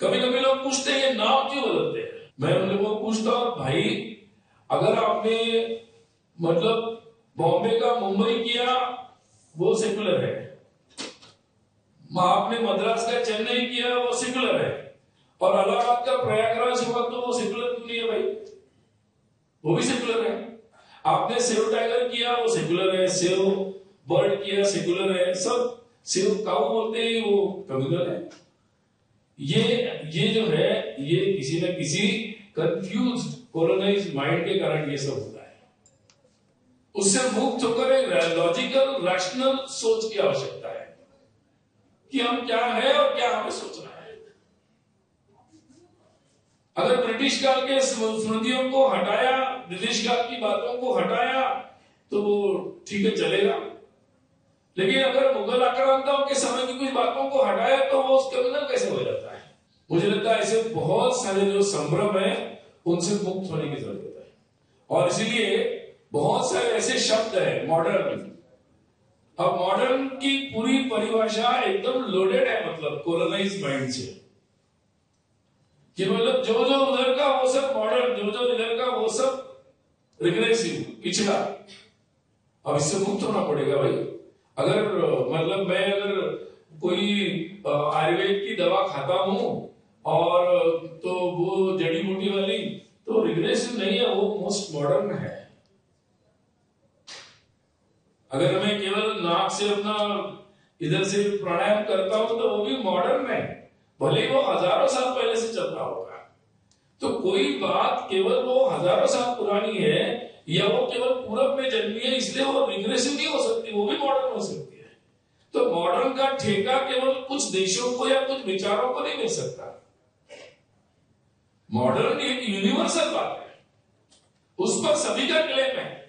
कभी कभी लोग पूछते हैं नाम क्यों बदलते हैं? मैं उन लोगों को पूछता हूँ, भाई, अगर आपने मतलब बॉम्बे का मुंबई किया, वो सेकुलर है। आपने मद्रास का चेन्नई किया, वो सेकुलर है। और अलाहाबाद का प्रयागराज हुआ तो वो सेकुलर क्यों नहीं है भाई? वो भी सेकुलर है। आपने सेव टाइगर किया, वो सेकुलर है। सेव बर्ड किया सेकुलर है। सब सेव काउ बोलते हैं, वो कम्युनल है। ये ये जो है, ये किसी न किसी कंफ्यूज कोलोनाइज माइंड के कारण ये सब होता है। उससे मुक्त होकर लॉजिकल रैशनल सोच की आवश्यकता है कि हम क्या है और क्या हमें सोचना है। अगर ब्रिटिश काल के स्मृतियों को हटाया, ब्रिटिश काल की बातों को हटाया तो वो ठीक है, चलेगा। लेकिन अगर मुगल आक्रांताओं के समय की कुछ बातों को हटाया तो वो कम्युनल कैसे हो जाता है? मुझे लगता है ऐसे बहुत सारे जो संभ्रम है, उनसे मुक्त होने की ज़रूरत है। और इसीलिए बहुत सारे ऐसे शब्द है मॉडर्न अब मॉडर्न की पूरी परिभाषा एकदम लोडेड है मतलब कोलोनाइज माइंड से। कि मतलब जो जो उधर का वो सब मॉडर्न जो जो इधर का वो सब रिग्रेसिव पिछड़ा। अब इससे मुक्त होना पड़ेगा भाई। अगर मतलब मैं अगर कोई आयुर्वेद की दवा खाता हूँ और तो वो जड़ी बूटी वाली तो रिग्रेसिव नहीं है, वो मोस्ट मॉडर्न है। अगर मैं केवल नाक से अपना इधर से प्राणायाम करता हूँ तो वो भी मॉडर्न है। भले वो हज़ारों साल पहले से चल रहा होगा। तो कोई बात केवल वो हज़ारों साल पुरानी है, या वो केवल पूरब में जन्मी है, इसलिए वो रिग्रेसिव नहीं हो सकती, वो भी मॉडर्न हो सकती है। तो मॉडर्न का ठेका केवल कुछ देशों को या कुछ विचारों को नहीं मिल सकता। मॉडर्न एक यूनिवर्सल बात है। उस पर सभी का क्लेम है।